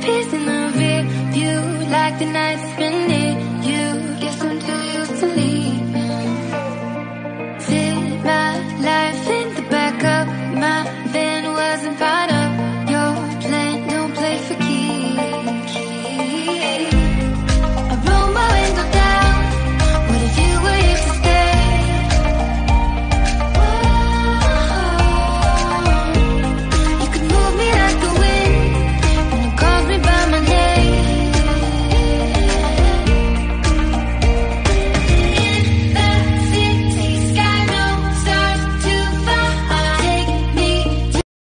piercing the rear. View like the night's been